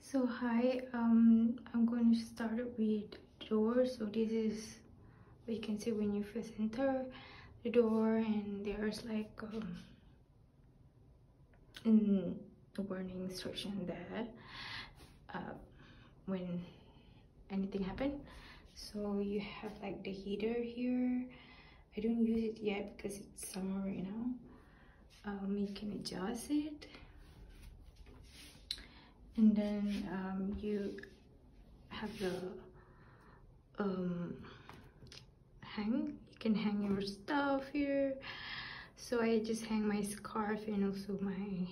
so hi um i'm going to start with door. So this is what you can see when you first enter the door and there's like um warning instruction there uh, when anything happen so you have like the heater here. I don't use it yet because it's summer right now um, you can adjust it and then um, you have the um, hang you can hang your stuff here. So I just hang my scarf and also my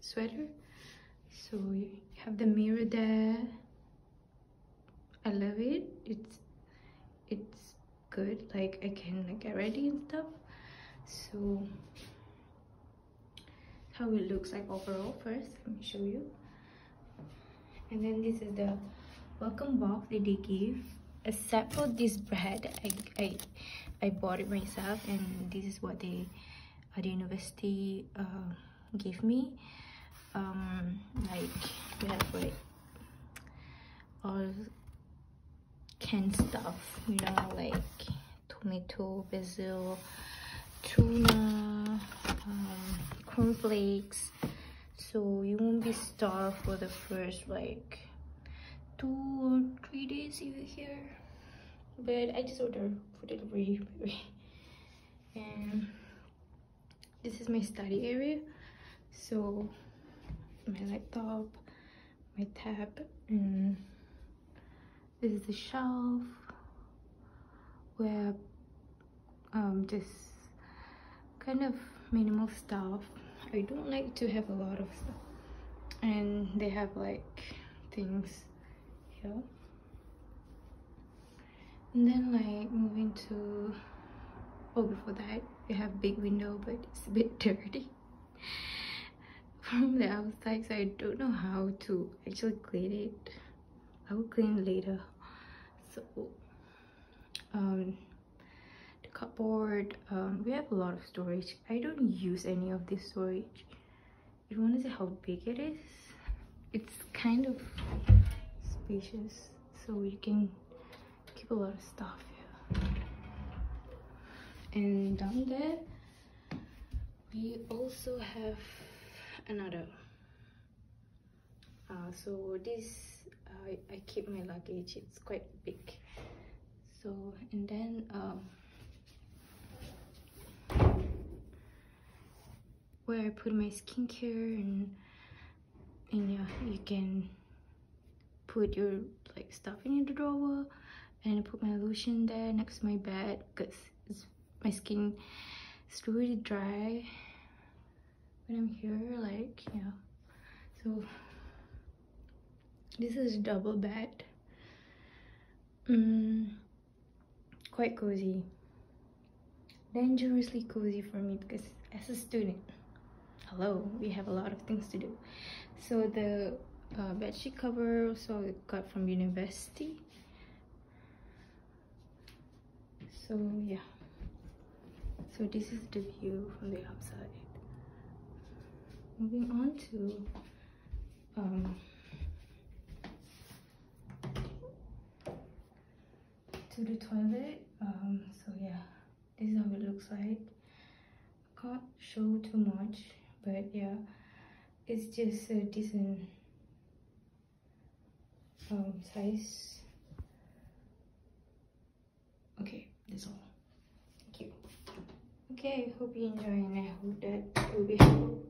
sweater. So you have the mirror there. I love it. It's it's good. Like I can like get ready and stuff. So how it looks like overall first let me show you and then this is the welcome box that they gave. Except for this bread I, I I bought it myself and this is what they at the university uh, gave me. Um like we have like all canned stuff you know like tomato basil tuna um, cornflakes so you won't be starved for the first like two or three days you're here. But i just ordered for delivery and this is my study area. So my laptop my tab and this is the shelf where um just kind of minimal stuff I don't like to have a lot of stuff. And they have like things here and then like moving to oh before that we have big window but it's a bit dirty from the outside so I don't know how to actually clean it. I will clean later. So um cupboard. Um, we have a lot of storage. I don't use any of this storage. You want to see how big it is? It's kind of spacious so you can keep a lot of stuff here and down there we also have another uh, so this uh, I keep my luggage. It's quite big. So and then um, where I put my skincare and and yeah you can put your like stuff in the drawer and I put my lotion there next to my bed because my skin is really dry when I'm here like yeah so this is a double bed. Mm, quite cozy. Dangerously cozy for me because as a student hello we have a lot of things to do. So the uh, bedsheet cover also got from university. So yeah. So this is the view from the outside. Moving on to um, to the toilet. Um, so yeah this is how it looks like. Can't show too much but yeah it's just a decent um, size. Okay that's all. Thank you. Okay hope you enjoy and i hope that will be helpful